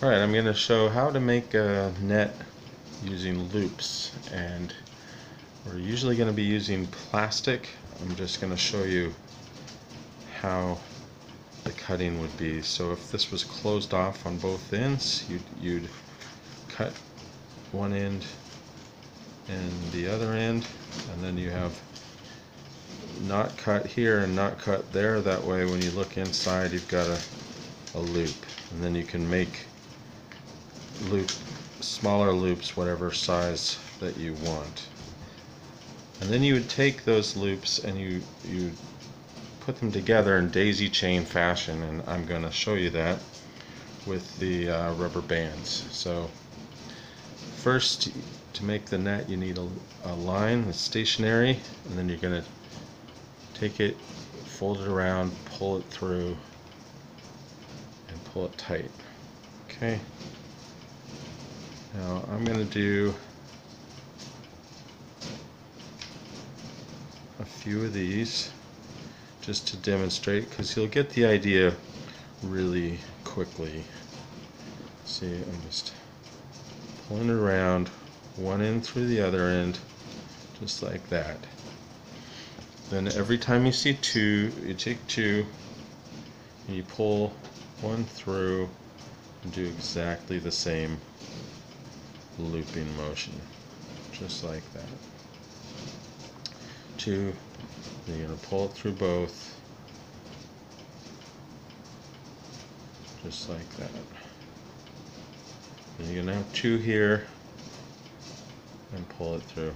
Alright, I'm going to show how to make a net using loops and we're usually going to be using plastic. I'm just going to show you how the cutting would be. So if this was closed off on both ends, you'd, you'd cut one end and the other end and then you have not cut here and not cut there that way when you look inside you've got a, a loop and then you can make loop smaller loops whatever size that you want. And then you would take those loops and you you put them together in daisy chain fashion and I'm going to show you that with the uh, rubber bands. So first to make the net you need a, a line that's stationary and then you're going to take it fold it around pull it through and pull it tight. Okay now I'm going to do a few of these just to demonstrate because you'll get the idea really quickly. See, I'm just pulling around one end through the other end just like that. Then every time you see two, you take two and you pull one through and do exactly the same looping motion just like that. Two you're going to pull it through both just like that. Then you're going to have two here and pull it through.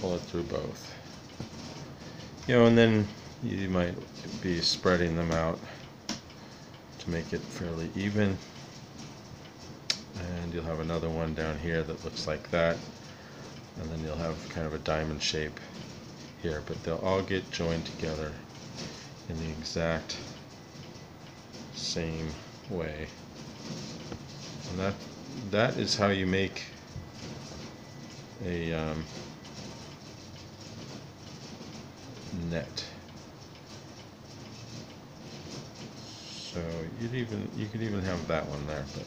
Pull it through both. You know and then you might be spreading them out to make it fairly even and you'll have another one down here that looks like that. And then you'll have kind of a diamond shape here. But they'll all get joined together in the exact same way. And that that is how you make a um, net. So you'd even you could even have that one there but